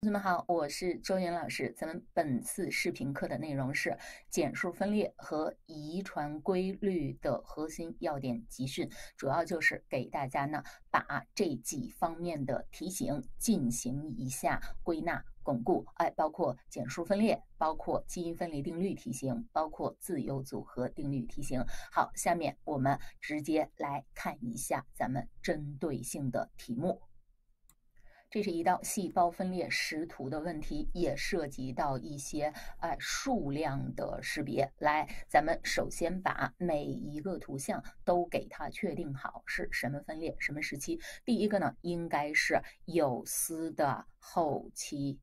同学们好，我是周岩老师。咱们本次视频课的内容是简数分裂和遗传规律的核心要点集训，主要就是给大家呢把这几方面的题型进行一下归纳巩固。哎，包括简数分裂，包括基因分离定律题型，包括自由组合定律题型。好，下面我们直接来看一下咱们针对性的题目。这是一道细胞分裂识图的问题，也涉及到一些哎数量的识别。来，咱们首先把每一个图像都给它确定好是什么分裂、什么时期。第一个呢，应该是有丝的后期。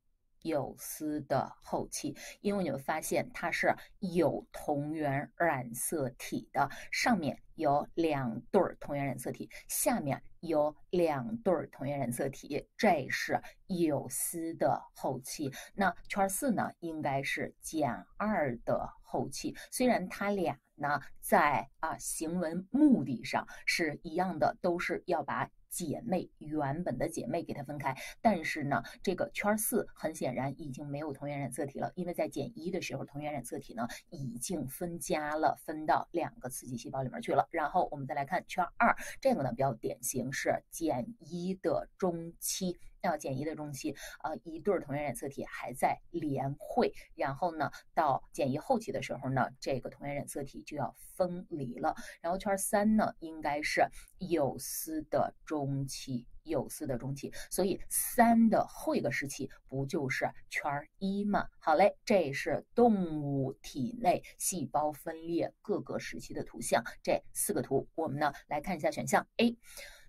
有丝的后期，因为你会发现它是有同源染色体的，上面有两对同源染色体，下面有两对同源染色体，这是有丝的后期。那圈四呢，应该是减二的后期，虽然它俩呢在啊行文目的上是一样的，都是要把。姐妹原本的姐妹给它分开，但是呢，这个圈四很显然已经没有同源染色体了，因为在减一的时候，同源染色体呢已经分家了，分到两个刺激细胞里面去了。然后我们再来看圈二，这个呢比较典型是减一的中期。要减一的中期，呃，一对同源染色体还在联会，然后呢，到减一后期的时候呢，这个同源染色体就要分离了。然后圈三呢，应该是有丝的中期，有丝的中期，所以三的后一个时期不就是圈一吗？好嘞，这是动物体内细胞分裂各个时期的图像，这四个图，我们呢来看一下选项 A。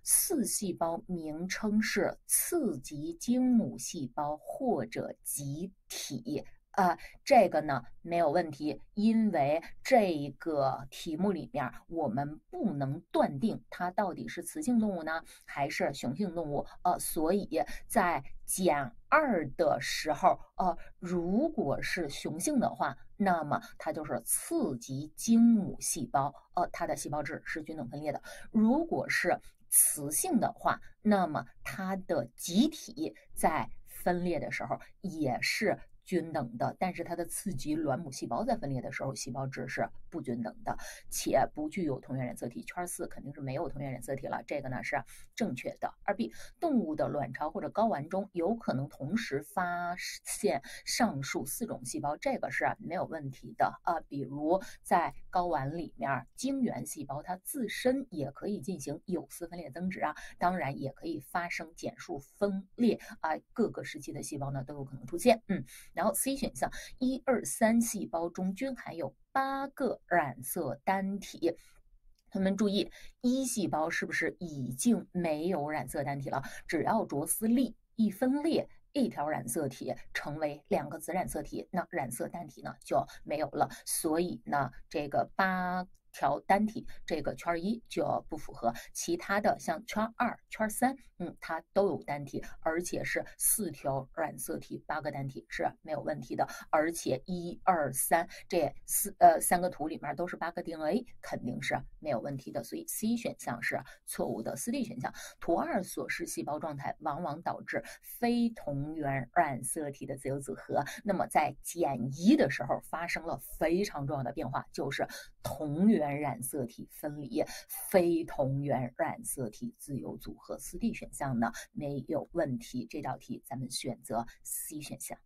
次细胞名称是次级精母细胞或者集体。啊，这个呢没有问题，因为这个题目里面我们不能断定它到底是雌性动物呢还是雄性动物，呃，所以在减二的时候，呃，如果是雄性的话，那么它就是次级精母细胞，呃，它的细胞质是均等分裂的；如果是雌性的话，那么它的集体在分裂的时候也是。均等的，但是它的次级卵母细胞在分裂的时候，细胞质是不均等的，且不具有同源染色体。圈四肯定是没有同源染色体了，这个呢是正确的。二 B，动物的卵巢或者睾丸中有可能同时发现上述四种细胞，这个是没有问题的啊。比如在睾丸里面，精原细胞它自身也可以进行有丝分裂增殖啊，当然也可以发生减数分裂啊，各个时期的细胞呢都有可能出现，嗯。然后 C 选项，一二三细胞中均含有八个染色单体。同学们注意，一细胞是不是已经没有染色单体了？只要着丝粒一分裂，一条染色体成为两个子染色体，那染色单体呢就没有了。所以呢，这个八。条单体这个圈一就不符合，其他的像圈二、圈三，嗯，它都有单体，而且是四条染色体，八个单体是没有问题的。而且一二三这四呃三个图里面都是八个 DNA，肯定是没有问题的。所以 C 选项是错误的。四 D 选项，图二所示细胞状态往往导致非同源染色体的自由组合。那么在减一的时候发生了非常重要的变化，就是同源。染色体分离，非同源染色体自由组合。四 D 选项呢没有问题，这道题咱们选择 C 选项。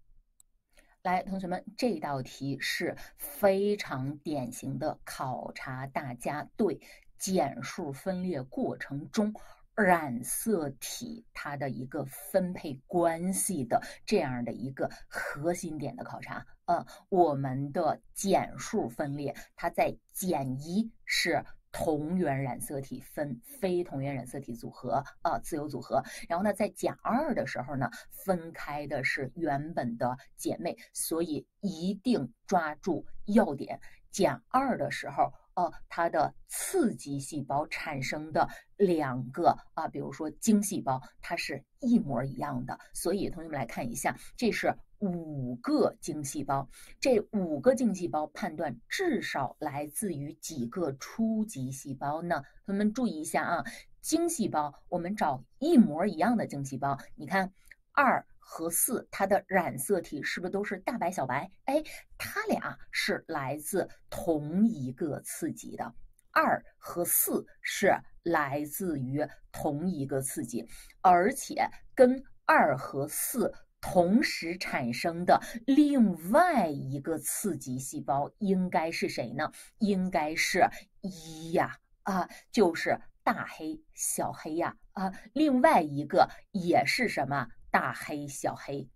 来，同学们，这道题是非常典型的考察大家对减数分裂过程中染色体它的一个分配关系的这样的一个核心点的考察。呃，我们的减数分裂，它在减一是同源染色体分非同源染色体组合，呃，自由组合。然后呢，在减二的时候呢，分开的是原本的姐妹，所以一定抓住要点。减二的时候。呃，它的刺激细胞产生的两个啊，比如说精细胞，它是一模一样的。所以同学们来看一下，这是五个精细胞，这五个精细胞判断至少来自于几个初级细胞呢？同学们注意一下啊，精细胞我们找一模一样的精细胞，你看二和四，它的染色体是不是都是大白小白？哎，它俩是来自同一个刺激的。二和四是来自于同一个刺激，而且跟二和四同时产生的另外一个刺激细胞应该是谁呢？应该是一呀啊，就是大黑小黑呀啊，另外一个也是什么？大黑小黑，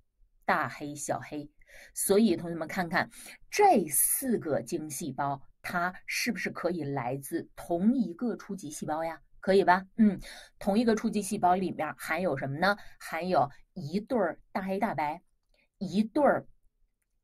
大黑小黑，所以同学们看看这四个精细胞，它是不是可以来自同一个初级细胞呀？可以吧？嗯，同一个初级细胞里面含有什么呢？含有一对儿大黑大白，一对儿，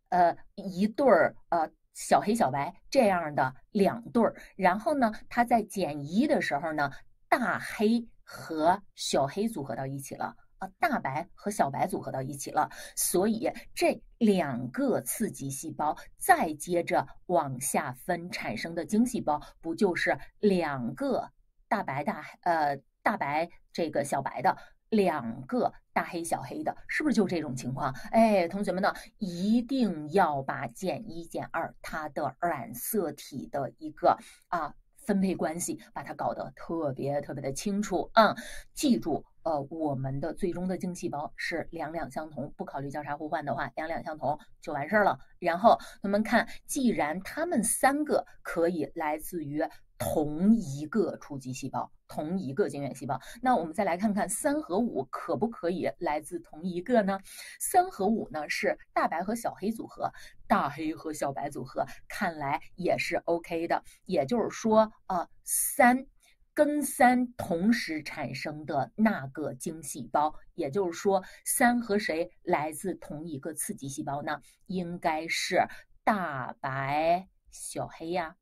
呃，一对儿呃小黑小白这样的两对儿。然后呢，它在减一的时候呢，大黑和小黑组合到一起了。啊，大白和小白组合到一起了，所以这两个刺激细胞再接着往下分产生的精细胞，不就是两个大白大呃大白这个小白的两个大黑小黑的，是不是就这种情况？哎，同学们呢，一定要把减一减二它的染色体的一个啊分配关系，把它搞得特别特别的清楚啊，记住。呃，我们的最终的精细胞是两两相同，不考虑交叉互换的话，两两相同就完事儿了。然后我们看，既然它们三个可以来自于同一个初级细胞，同一个精原细胞，那我们再来看看三和五可不可以来自同一个呢？三和五呢是大白和小黑组合，大黑和小白组合，看来也是 OK 的。也就是说啊，三。跟三同时产生的那个精细胞，也就是说，三和谁来自同一个刺激细胞呢？应该是大白小黑呀，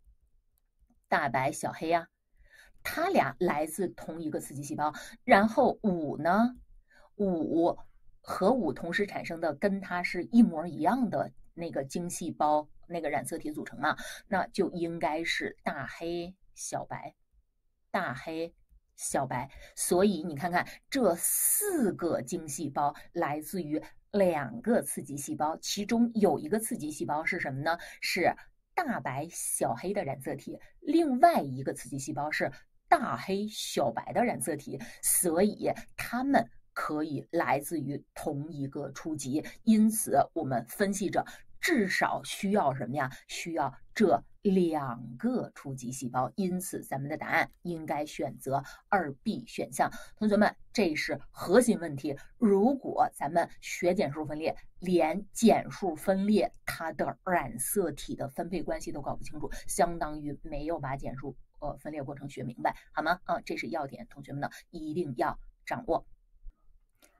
大白小黑呀，它俩来自同一个刺激细胞。然后五呢，五和五同时产生的跟它是一模一样的那个精细胞，那个染色体组成啊，那就应该是大黑小白。大黑、小白，所以你看看这四个精细胞来自于两个刺激细胞，其中有一个刺激细胞是什么呢？是大白、小黑的染色体，另外一个刺激细胞是大黑、小白的染色体，所以它们可以来自于同一个初级。因此，我们分析着。至少需要什么呀？需要这两个初级细胞，因此咱们的答案应该选择二 B 选项。同学们，这是核心问题。如果咱们学减数分裂，连减数分裂它的染色体的分配关系都搞不清楚，相当于没有把减数呃分裂过程学明白，好吗？啊，这是要点，同学们呢一定要掌握。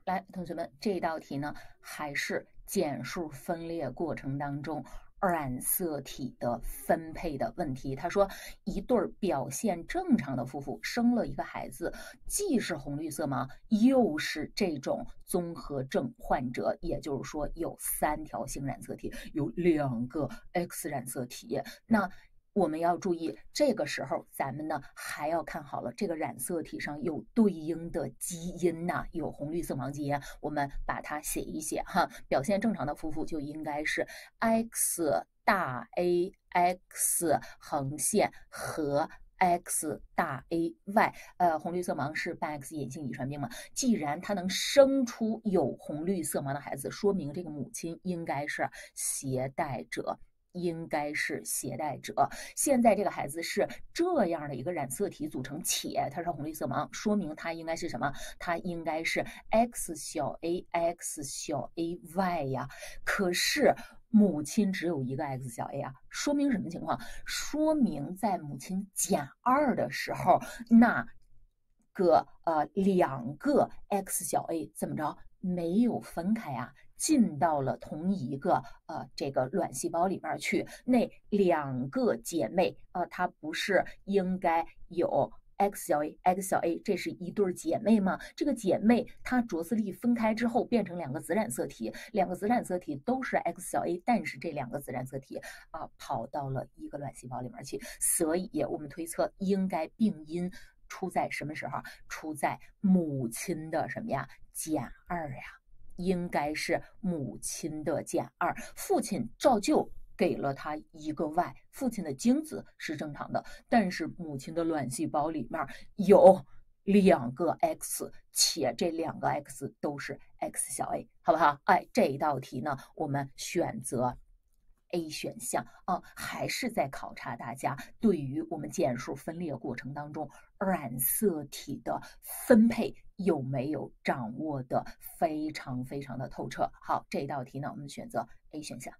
来，同学们，这道题呢还是。减数分裂过程当中染色体的分配的问题。他说，一对表现正常的夫妇生了一个孩子，既是红绿色盲，又是这种综合症患者，也就是说有三条性染色体，有两个 X 染色体。那我们要注意，这个时候咱们呢还要看好了，这个染色体上有对应的基因呐，有红绿色盲基因，我们把它写一写哈。表现正常的夫妇就应该是 X 大 A X 横线和 X 大 A Y，呃，红绿色盲是半 X 隐性遗传病嘛？既然它能生出有红绿色盲的孩子，说明这个母亲应该是携带者。应该是携带者。现在这个孩子是这样的一个染色体组成，且他是红绿色盲，说明他应该是什么？他应该是 X 小 a X 小 a Y 呀。可是母亲只有一个 X 小 a 啊，说明什么情况？说明在母亲减二的时候，那个呃两个 X 小 a 怎么着没有分开啊？进到了同一个呃这个卵细胞里面去，那两个姐妹呃，它不是应该有 X 小 a X 小 a，这是一对姐妹吗？这个姐妹它着丝粒分开之后变成两个子染色体，两个子染色体都是 X 小 a，但是这两个子染色体啊跑到了一个卵细胞里面去，所以我们推测应该病因出在什么时候？出在母亲的什么呀？减二呀。应该是母亲的减二，父亲照旧给了他一个 Y，父亲的精子是正常的，但是母亲的卵细胞里面有两个 X，且这两个 X 都是 X 小 a，好不好？哎，这一道题呢，我们选择。A 选项啊，还是在考察大家对于我们简数分裂过程当中染色体的分配有没有掌握的非常非常的透彻。好，这道题呢，我们选择 A 选项。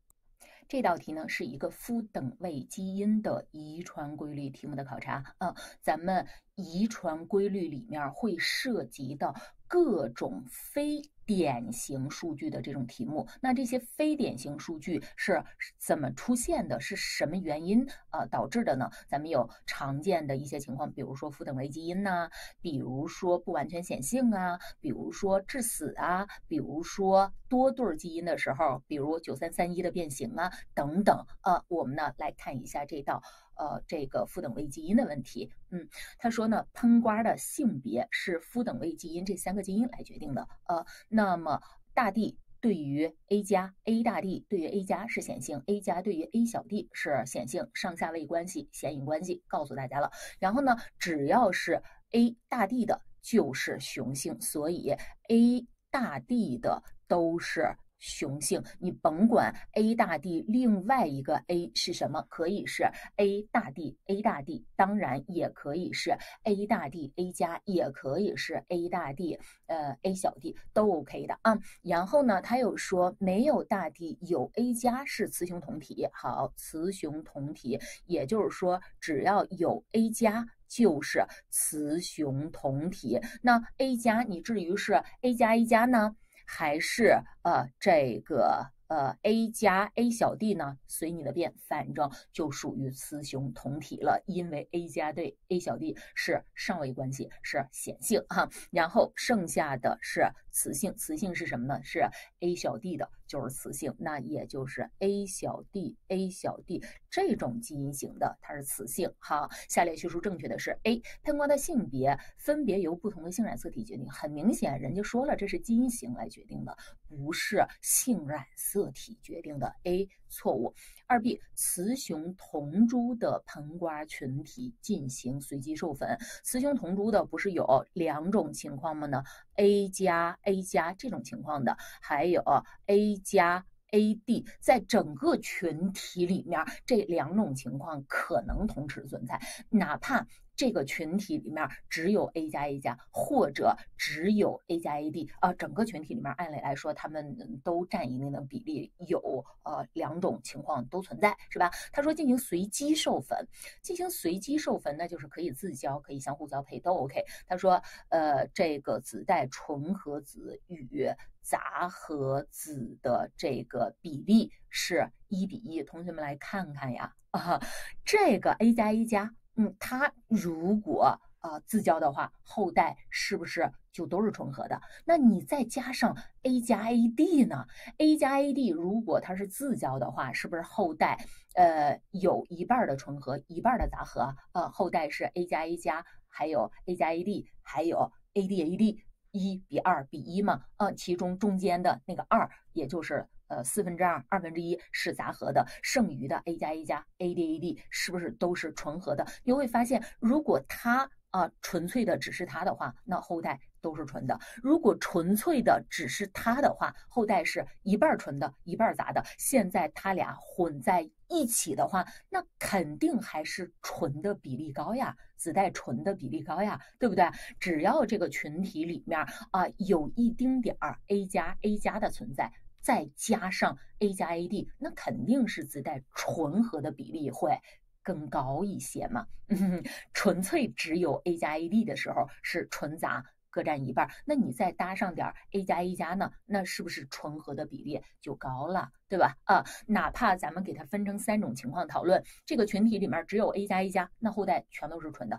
这道题呢是一个夫等位基因的遗传规律题目的考察啊，咱们遗传规律里面会涉及到各种非。典型数据的这种题目，那这些非典型数据是怎么出现的？是什么原因啊导致的呢？咱们有常见的一些情况，比如说复等位基因呐，比如说不完全显性啊，比如说致死啊，比如说多对基因的时候，比如九三三一的变形啊等等啊，我们呢来看一下这道。呃，这个夫等位基因的问题，嗯，他说呢，喷瓜的性别是夫等位基因这三个基因来决定的。呃，那么大 D 对于 A 加，A 大 D 对于 A 加是显性，A 加对于 A 小 D 是显性，上下位关系、显影关系告诉大家了。然后呢，只要是 A 大 D 的就是雄性，所以 A 大 D 的都是。雄性，你甭管 A 大 D 另外一个 A 是什么，可以是 A 大 D A 大 D，当然也可以是 A 大 D A 加，也可以是 A 大 D 呃 A 小 D 都 OK 的啊。然后呢，他又说没有大 D 有 A 加是雌雄同体，好，雌雄同体，也就是说只要有 A 加就是雌雄同体。那 A 加你至于是 A 加 A 加呢？还是呃这个呃 A 加 A 小 D 呢，随你的便，反正就属于雌雄同体了，因为 A 加对 A 小 D 是上位关系，是显性哈，然后剩下的是雌性，雌性是什么呢？是 A 小 D 的。就是雌性，那也就是 A 小 d A 小 d 这种基因型的，它是雌性。好，下列叙述正确的是 A，喷瓜的性别分别由不同的性染色体决定。很明显，人家说了，这是基因型来决定的，不是性染色体决定的。A 错误。二 B，雌雄同株的盆瓜群体进行随机授粉，雌雄同株的不是有两种情况吗？呢，A 加 A 加这种情况的，还有 A。加 A D 在整个群体里面，这两种情况可能同时存在，哪怕这个群体里面只有 A 加 A 加，或者只有 A 加 A D 啊，整个群体里面按理来说，他们都占一定的比例，有呃两种情况都存在，是吧？他说进行随机授粉，进行随机授粉，那就是可以自交，可以相互交配都 OK。他说，呃，这个子代纯合子与杂合子的这个比例是一比一，同学们来看看呀，啊，这个 A 加 A 加，嗯，它如果啊自交的话，后代是不是就都是重合的？那你再加上 A 加 A D 呢？A 加 A D 如果它是自交的话，是不是后代呃有一半的重合，一半的杂合？呃，后代是 A 加 A 加，还有 A 加 A D，还有 A D A D。一比二比一嘛，呃，其中中间的那个二，也就是呃四分之二二分之一是杂合的，剩余的 A 加 A 加 A D A D 是不是都是纯合的？你会发现，如果它啊纯粹的只是它的话，那后代都是纯的；如果纯粹的只是它的话，后代是一半纯的，一半杂的。现在它俩混在一起的话，那肯定还是纯的比例高呀。子代纯的比例高呀，对不对？只要这个群体里面啊有一丁点儿 A 加 A 加的存在，再加上 A 加 A D，那肯定是子代纯合的比例会更高一些嘛。纯粹只有 A 加 A D 的时候是纯杂。各占一半，那你再搭上点 A 加 A 加呢？那是不是纯合的比例就高了，对吧？啊，哪怕咱们给它分成三种情况讨论，这个群体里面只有 A 加 A 加，那后代全都是纯的；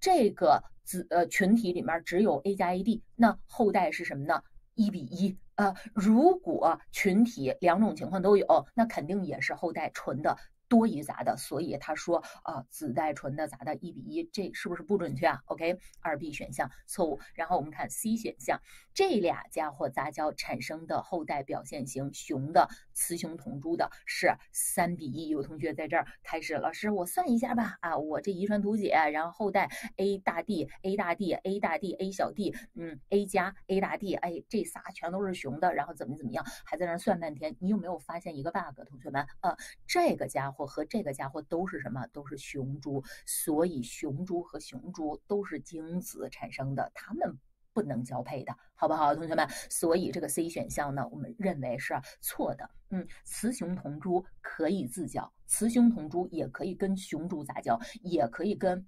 这个子呃群体里面只有 A 加 A D，那后代是什么呢？一比一啊。如果群体两种情况都有，那肯定也是后代纯的。多于杂的，所以他说啊，子带纯的杂的一比一，这是不是不准确啊？OK，二 B 选项错误。然后我们看 C 选项，这俩家伙杂交产生的后代表现型，雄的雌雄同株的是三比一。有同学在这儿开始，老师我算一下吧啊，我这遗传图解，然后后代 A 大 D，A 大 D，A 大 D，A 小 D，嗯，A 加 A 大 D，哎，这仨全都是雄的，然后怎么怎么样，还在那算半天。你有没有发现一个 bug，同学们？呃，这个家伙我和这个家伙都是什么？都是雄猪，所以雄猪和雄猪都是精子产生的，它们不能交配的，好不好，同学们？所以这个 C 选项呢，我们认为是错的。嗯，雌雄同株可以自交，雌雄同株也可以跟雄猪杂交，也可以跟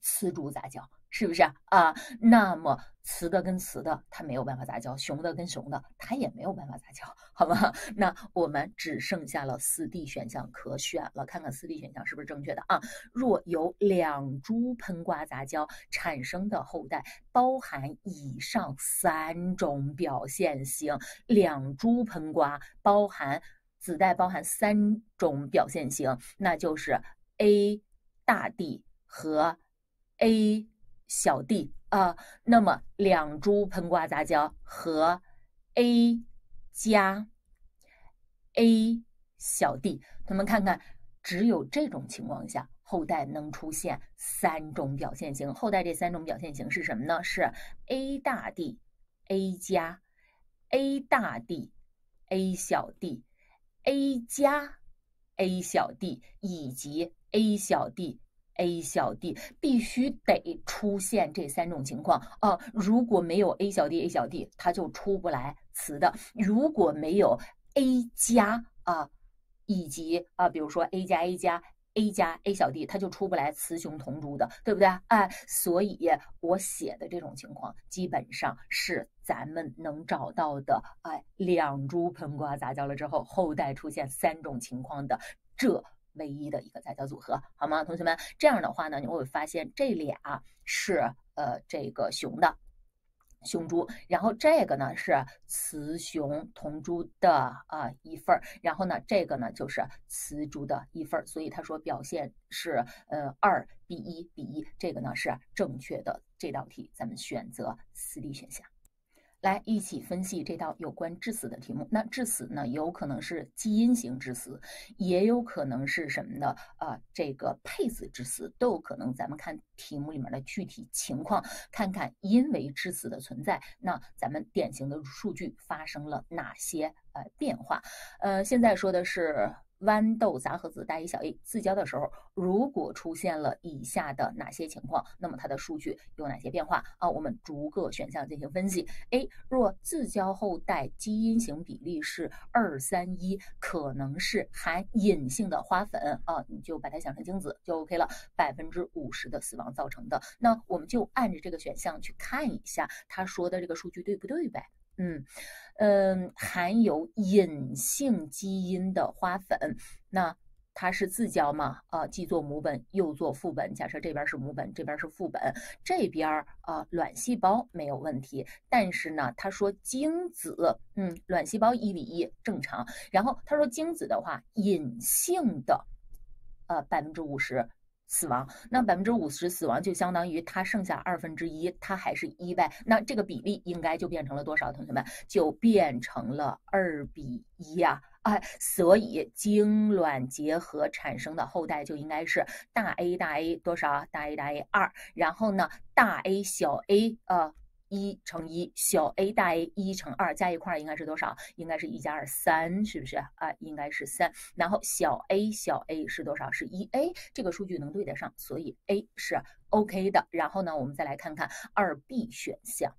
雌猪杂交。是不是啊？那么雌的跟雌的它没有办法杂交，雄的跟雄的它也没有办法杂交，好吗？那我们只剩下了四 D 选项可选了，看看四 D 选项是不是正确的啊？若有两株喷瓜杂交产生的后代包含以上三种表现型，两株喷瓜包含子代包含三种表现型，那就是 A 大 D 和 A。小 d 啊，那么两株喷瓜杂交和 A 加 A 小 d，他们看看，只有这种情况下，后代能出现三种表现型。后代这三种表现型是什么呢？是 A 大 D、A 加 A 大 D、A 小 d、A 加 A 小 d 以及 A 小 d。A 小 D 必须得出现这三种情况啊！如果没有 A 小 D，A 小 D 它就出不来雌的；如果没有 A 加啊，以及啊，比如说 A 加 A 加 A 加 A 小 D，它就出不来雌雄同株的，对不对？哎，所以我写的这种情况基本上是咱们能找到的。哎，两株盆瓜杂交了之后，后代出现三种情况的这。唯一的一个杂交组合，好吗，同学们？这样的话呢，你会发现这俩是呃这个雄的雄猪，然后这个呢是雌雄同株的啊一份儿，然后呢这个呢就是雌猪的一份儿，所以他说表现是呃二比一比一，这个呢是正确的。这道题咱们选择四 D 选项。来一起分析这道有关致死的题目。那致死呢，有可能是基因型致死，也有可能是什么呢？啊，这个配子致死都有可能。咱们看题目里面的具体情况，看看因为致死的存在，那咱们典型的数据发生了哪些呃变化？呃，现在说的是。豌豆杂合子大 A 小 a 自交的时候，如果出现了以下的哪些情况，那么它的数据有哪些变化啊？我们逐个选项进行分析。A 若自交后代基因型比例是二三一，可能是含隐性的花粉啊，你就把它想成精子就 OK 了。百分之五十的死亡造成的，那我们就按着这个选项去看一下，他说的这个数据对不对呗？嗯，嗯，含有隐性基因的花粉，那它是自交吗？啊，既做母本又做父本。假设这边是母本，这边是父本，这边啊卵细胞没有问题，但是呢，他说精子，嗯，卵细胞一比一正常。然后他说精子的话，隐性的，呃，百分之五十。死亡，那百分之五十死亡就相当于它剩下二分之一，它还是意外。那这个比例应该就变成了多少？同学们就变成了二比一呀！哎，所以精卵结合产生的后代就应该是大 A 大 A 多少？大 A 大 A 二，然后呢大 A 小 a 呃。一乘一小 a 大 A 一乘二加一块应该是多少？应该是一加二三，是不是啊？应该是三。然后小 a 小 a 是多少？是一 a，这个数据能对得上，所以 a 是 OK 的。然后呢，我们再来看看二 B 选项。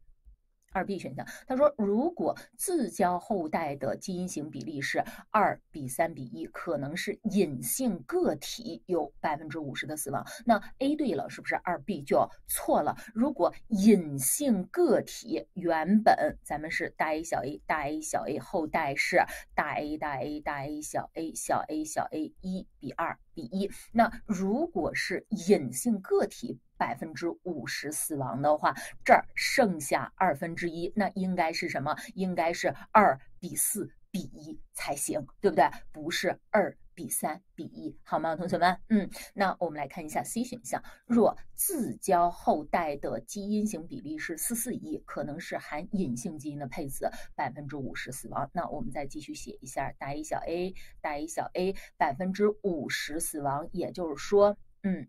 二 B 选项，他说，如果自交后代的基因型比例是二比三比一，可能是隐性个体有百分之五十的死亡。那 A 对了，是不是二 B 就错了？如果隐性个体原本咱们是大 A 小 a 大 A 小 a，后代是大 A 大 A 大 A 小 a 小 a 小 a 一比二比一，那如果是隐性个体。百分之五十死亡的话，这儿剩下二分之一，那应该是什么？应该是二比四比一才行，对不对？不是二比三比一，好吗，同学们？嗯，那我们来看一下 C 选项，若自交后代的基因型比例是四四一，可能是含隐性基因的配子，百分之五十死亡。那我们再继续写一下，大 A 小 a，大 A 小 a，百分之五十死亡，也就是说，嗯，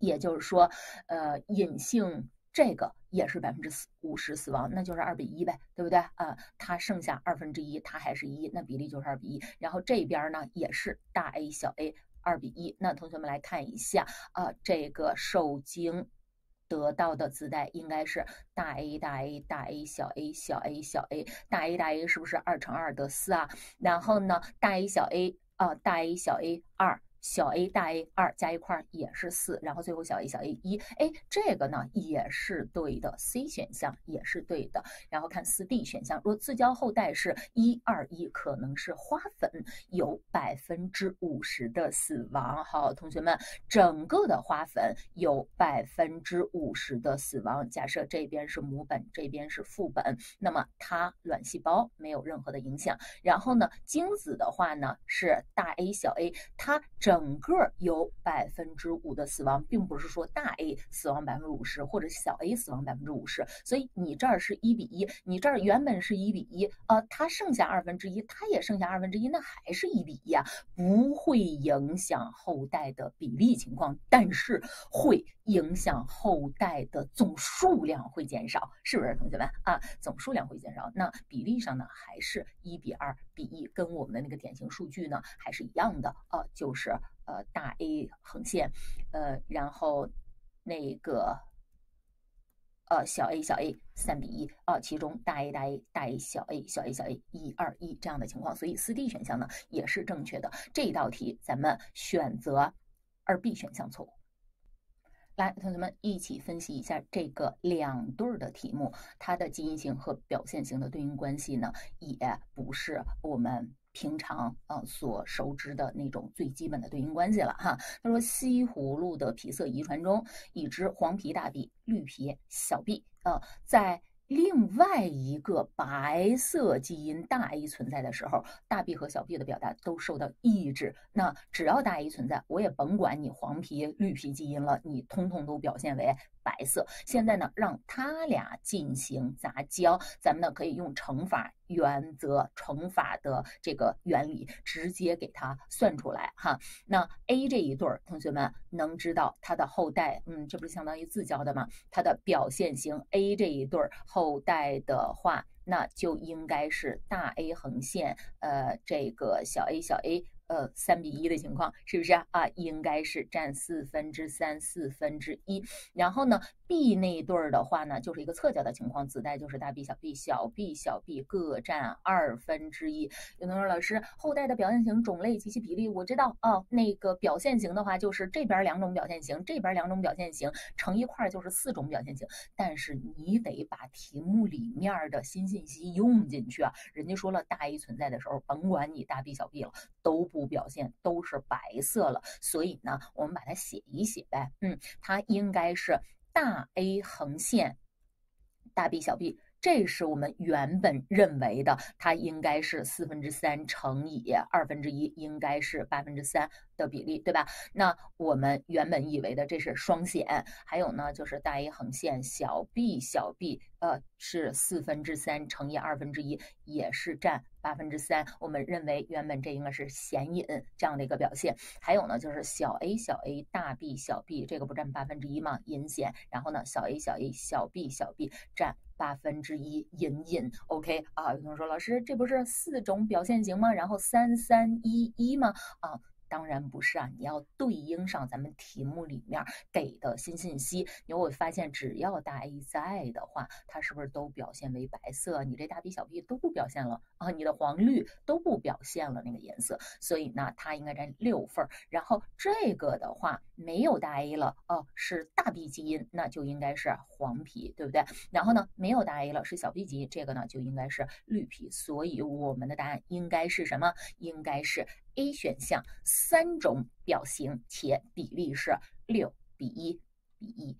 也就是说，呃，隐性。这个也是百分之四五十死亡，那就是二比一呗，对不对啊？它剩下二分之一，它还是一，那比例就是二比一。然后这边呢也是大 A 小 a 二比一。那同学们来看一下啊，这个受精得到的子代应该是大 A 大 A 大 A 小 a 小 a 小 a 大 A 大 A 是不是二乘二得四啊？然后呢大 A 小 a 啊大 A 小 a 二。小 a 大 A 二加一块也是四，然后最后小 a 小 a 一，哎，这个呢也是对的，C 选项也是对的。然后看四 D 选项，若自交后代是一二一，可能是花粉，有百分之五十的死亡。好，同学们，整个的花粉有百分之五十的死亡。假设这边是母本，这边是父本，那么它卵细胞没有任何的影响。然后呢，精子的话呢是大 A 小 a，它整整个有百分之五的死亡，并不是说大 A 死亡百分之五十，或者小 A 死亡百分之五十。所以你这儿是一比一，你这儿原本是一比一，呃，它剩下二分之一，它也剩下二分之一，那还是一比一啊，不会影响后代的比例情况，但是会影响后代的总数量会减少，是不是，同学们啊？总数量会减少，那比例上呢，还是一比二比一，跟我们的那个典型数据呢还是一样的啊，就是。呃，大 A 横线，呃，然后那个呃小 a 小 a 三比一啊，其中大 A 大 A 大 A 小 a 小 a 小 a 一二一这样的情况，所以四 D 选项呢也是正确的。这道题咱们选择二 B 选项错误。来，同学们一起分析一下这个两对儿的题目，它的基因型和表现型的对应关系呢，也不是我们。平常啊所熟知的那种最基本的对应关系了哈。他说西葫芦的皮色遗传中，已知黄皮大 B、绿皮小 b，啊，在。另外一个白色基因大 A 存在的时候，大 B 和小 b 的表达都受到抑制。那只要大 A 存在，我也甭管你黄皮绿皮基因了，你通通都表现为白色。现在呢，让它俩进行杂交，咱们呢可以用乘法原则、乘法的这个原理直接给它算出来哈。那 A 这一对儿，同学们能知道它的后代，嗯，这不是相当于自交的吗？它的表现型 A 这一对儿。后代的话，那就应该是大 A 横线，呃，这个小 a 小 a。呃，三比一的情况是不是啊？应该是占四分之三四分之一。然后呢，B 那一对儿的话呢，就是一个侧交的情况，子代就是大 B 小 B 小 B 小 B 各占二分之一。有同学说，老师，后代的表现型种类及其比例，我知道哦。那个表现型的话，就是这边两种表现型，这边两种表现型乘一块儿就是四种表现型。但是你得把题目里面的新信息用进去啊。人家说了，大 A 存在的时候，甭管你大 B 小 B 了，都。不表现都是白色了，所以呢，我们把它写一写呗。嗯，它应该是大 A 横线，大 B 小 b。这是我们原本认为的，它应该是四分之三乘以二分之一，应该是八分之三的比例，对吧？那我们原本以为的这是双显，还有呢，就是大 A 横线小 b 小 b，呃，是四分之三乘以二分之一，也是占八分之三。我们认为原本这应该是显隐这样的一个表现。还有呢，就是小 a 小 a 大 B 小 b，这个不占八分之一吗？隐显。然后呢，小 a 小 a 小 b 小 b 占。八分之一隐隐，OK 啊？有同学说，老师，这不是四种表现型吗？然后三三一一吗？啊？当然不是啊，你要对应上咱们题目里面给的新信息。你会发现，只要大 A 在的话，它是不是都表现为白色？你这大 B 小 B 都不表现了啊，你的黄绿都不表现了那个颜色，所以呢，它应该占六份儿。然后这个的话没有大 A 了哦，是大 B 基因，那就应该是黄皮，对不对？然后呢，没有大 A 了，是小 B 基因，这个呢就应该是绿皮。所以我们的答案应该是什么？应该是。A 选项三种表型，且比例是六比一比一。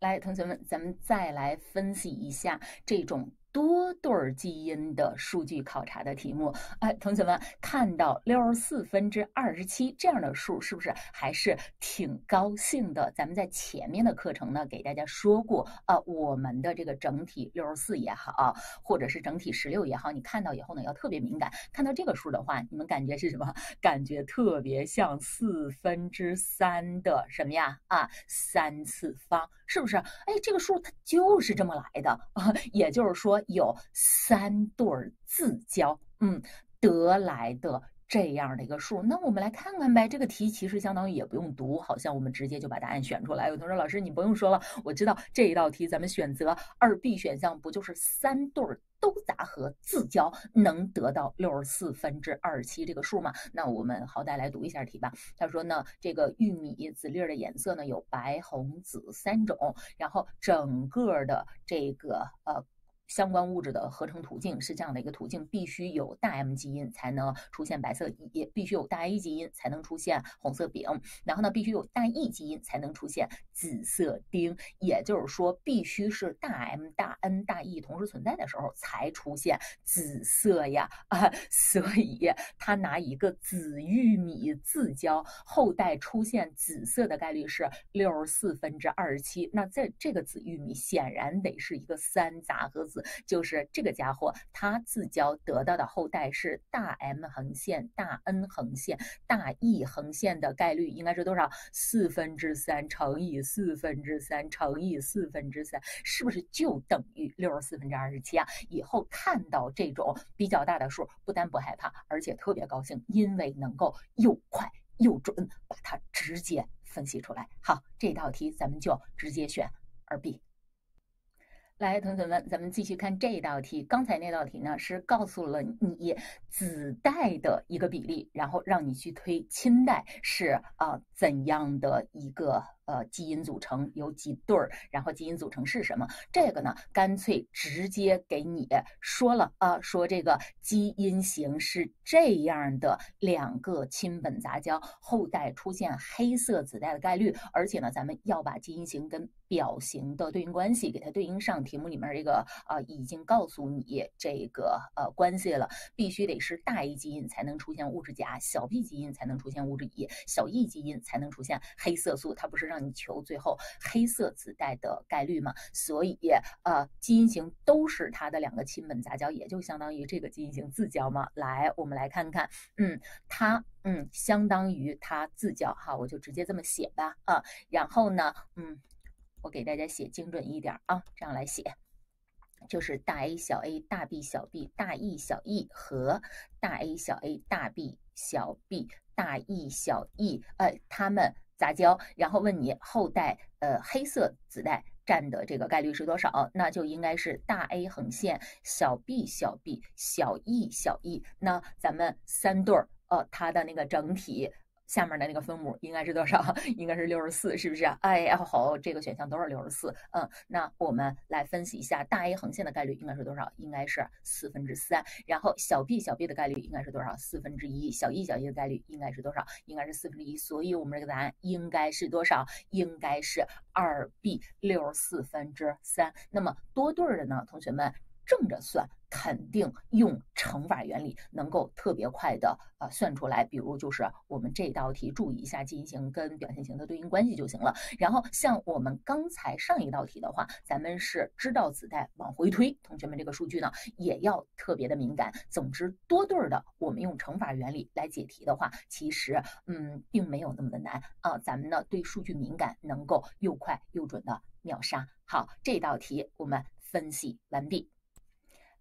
来，同学们，咱们再来分析一下这种多对基因的数据考察的题目。哎，同学们看到六十四分之二十七这样的数，是不是还是挺高兴的？咱们在前面的课程呢，给大家说过啊，我们的这个整体六十四也好，或者是整体十六也好，你看到以后呢，要特别敏感。看到这个数的话，你们感觉是什么？感觉特别像四分之三的什么呀？啊，三次方，是不是？哎，这个数它就是这么来的啊，也就是说有三对儿自交，嗯，得来的。这样的一个数，那我们来看看呗。这个题其实相当于也不用读，好像我们直接就把答案选出来。有同学说：“老师，你不用说了，我知道这一道题咱们选择二 B 选项，不就是三对儿都杂合自交，能得到六十四分之二十七这个数吗？”那我们好歹来读一下题吧。他说呢，这个玉米籽粒的颜色呢有白、红、紫三种，然后整个的这个呃。相关物质的合成途径是这样的一个途径：必须有大 M 基因才能出现白色乙，必须有大 A 基因才能出现红色丙，然后呢，必须有大 E 基因才能出现紫色丁。也就是说，必须是大 M、大 N、大 E 同时存在的时候才出现紫色呀啊！所以他拿一个紫玉米自交后代出现紫色的概率是六十四分之二十七。那在这个紫玉米显然得是一个三杂合子。就是这个家伙，他自交得到的后代是大 M 横线、大 N 横线、大 E 横线的概率应该是多少？四分之三乘以四分之三乘以四分之三，是不是就等于六十四分之二十七啊？以后看到这种比较大的数，不但不害怕，而且特别高兴，因为能够又快又准，把它直接分析出来。好，这道题咱们就直接选二 B。来，同学们，咱们继续看这道题。刚才那道题呢，是告诉了你子代的一个比例，然后让你去推亲代是啊怎样的一个。呃，基因组成有几对儿，然后基因组成是什么？这个呢，干脆直接给你说了啊，说这个基因型是这样的，两个亲本杂交，后代出现黑色子代的概率，而且呢，咱们要把基因型跟表型的对应关系给它对应上。题目里面这个啊，已经告诉你这个呃关系了，必须得是大 A 基因才能出现物质甲，小 B 基因才能出现物质乙，小 E 基因才能出现黑色素。它不是让你求最后黑色子代的概率吗？所以呃，基因型都是它的两个亲本杂交，也就相当于这个基因型自交嘛。来，我们来看看，嗯，它嗯相当于它自交哈，我就直接这么写吧啊。然后呢，嗯，我给大家写精准一点啊，这样来写，就是大 A 小 a 大 B 小 b 大 E 小 e 和大 A 小 a 大 B 小 b 大 E 小 e，呃，它们。杂交，然后问你后代，呃，黑色子代占的这个概率是多少？那就应该是大 A 横线，小 b 小 b 小 e 小 e。那咱们三对儿，呃，它的那个整体。下面的那个分母应该是多少？应该是六十四，是不是？哎呀，好，这个选项都是六十四。嗯，那我们来分析一下大 A 横线的概率应该是多少？应该是四分之三。然后小 b 小 b 的概率应该是多少？四分之一。小 e 小 e 的概率应该是多少？应该是四分之一。所以我们这个答案应该是多少？应该是二 b 六十四分之三。那么多对儿的呢，同学们？正着算，肯定用乘法原理能够特别快的呃算出来。比如就是我们这道题，注意一下基因型跟表现型的对应关系就行了。然后像我们刚才上一道题的话，咱们是知道子代往回推，同学们这个数据呢也要特别的敏感。总之多对儿的，我们用乘法原理来解题的话，其实嗯并没有那么的难啊。咱们呢对数据敏感，能够又快又准的秒杀。好，这道题我们分析完毕。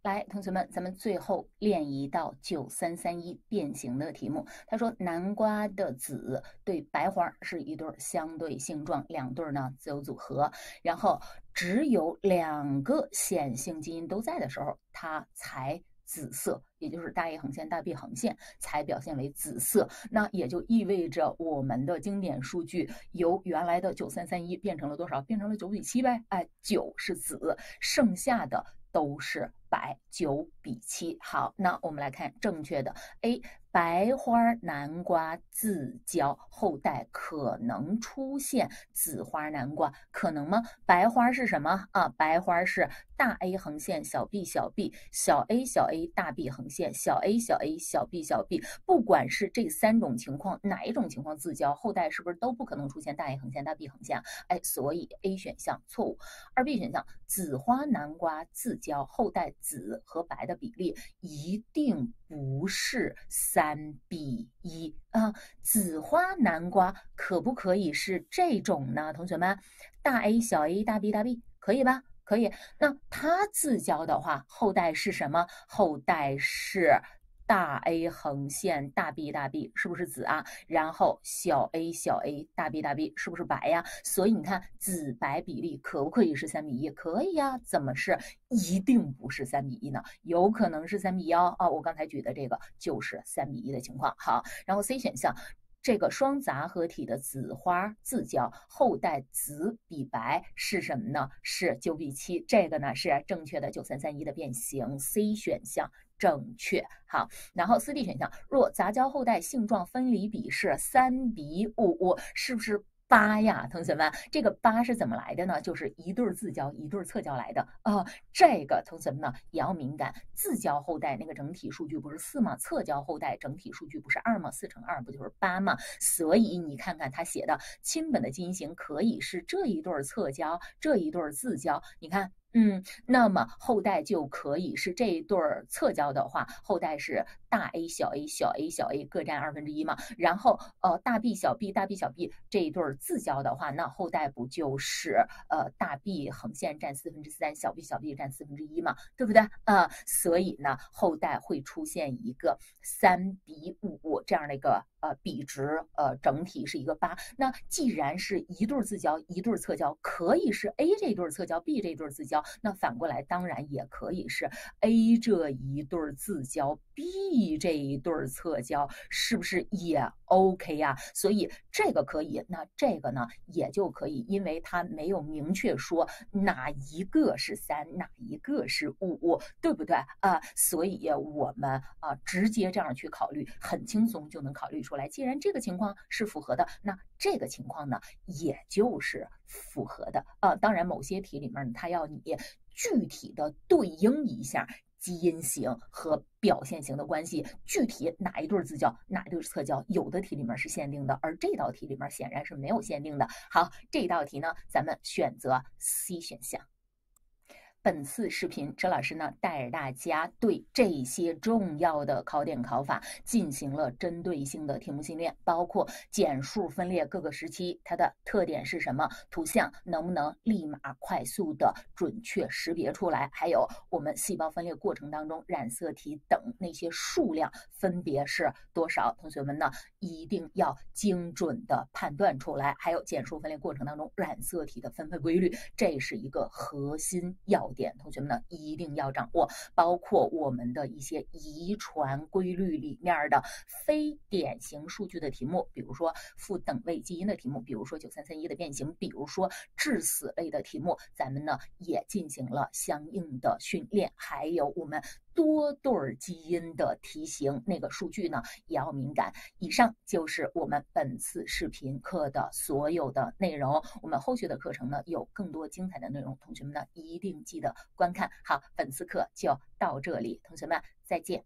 来，同学们，咱们最后练一道九三三一变形的题目。他说，南瓜的籽对白花是一对相对性状，两对呢自由组合，然后只有两个显性基因都在的时候，它才紫色，也就是大 A 横线、大 B 横线才表现为紫色。那也就意味着我们的经典数据由原来的九三三一变成了多少？变成了九比七呗。哎，九是紫，剩下的。都是百九比七。好，那我们来看正确的 A。白花南瓜自交后代可能出现紫花南瓜，可能吗？白花是什么啊？白花是大 A 横线小 b 小 b 小 a 小 a 大 B 横线小 a 小 a 小 b 小 b，不管是这三种情况哪一种情况自交后代是不是都不可能出现大 A 横线大 B 横线？哎，所以 A 选项错误。二 B 选项紫花南瓜自交后代紫和白的比例一定不是三。比一啊，紫花南瓜可不可以是这种呢？同学们，大 A 小 a 大 B 大 B 可以吧？可以。那它自交的话，后代是什么？后代是。大 A 横线大 B 大 B 是不是紫啊？然后小 a 小 a 大 B 大 B 是不是白呀？所以你看紫白比例可不可以是三比一？可以呀。怎么是一定不是三比一呢？有可能是三比一哦。我刚才举的这个就是三比一的情况。好，然后 C 选项这个双杂合体的紫花自交后代紫比白是什么呢？是九比七。这个呢是正确的九三三一的变形。C 选项。正确，好，然后四 D 选项，若杂交后代性状分离比是三比五，是不是八呀？同学们，这个八是怎么来的呢？就是一对自交，一对侧交来的啊。这个同学们呢也要敏感，自交后代那个整体数据不是四吗？侧交后代整体数据不是二吗？四乘二不就是八吗？所以你看看他写的亲本的基因型可以是这一对侧交，这一对自交，你看。嗯，那么后代就可以是这一对儿侧交的话，后代是大 A 小 a 小 a 小 a 各占二分之一嘛。然后呃大 B 小 b 大 B 小 b 这一对自交的话，那后代不就是呃大 B 横线占四分之三，小 b 小 b 占四分之一嘛，对不对啊？所以呢，后代会出现一个三比五这样的一个。呃，比值呃，整体是一个八。那既然是一对自交，一对侧交，可以是 A 这对侧交，B 这对自交。那反过来当然也可以是 A 这一对自交，B 这一对侧交，是不是也 OK 呀？所以这个可以，那这个呢也就可以，因为它没有明确说哪一个是三，哪一个是五，对不对啊？所以我们啊直接这样去考虑，很轻松就能考虑。出来，既然这个情况是符合的，那这个情况呢，也就是符合的啊。当然，某些题里面它要你具体的对应一下基因型和表现型的关系，具体哪一对自交，哪一对侧交，有的题里面是限定的，而这道题里面显然是没有限定的。好，这道题呢，咱们选择 C 选项。本次视频，周老师呢带着大家对这些重要的考点考法进行了针对性的题目训练，包括简数分裂各个时期它的特点是什么，图像能不能立马快速的准确识别出来，还有我们细胞分裂过程当中染色体等那些数量分别是多少，同学们呢一定要精准的判断出来，还有简数分裂过程当中染色体的分配规律，这是一个核心要。点，同学们呢一定要掌握，包括我们的一些遗传规律里面的非典型数据的题目，比如说负等位基因的题目，比如说九三三一的变形，比如说致死类的题目，咱们呢也进行了相应的训练，还有我们。多对儿基因的题型，那个数据呢也要敏感。以上就是我们本次视频课的所有的内容。我们后续的课程呢有更多精彩的内容，同学们呢一定记得观看。好，本次课就到这里，同学们再见。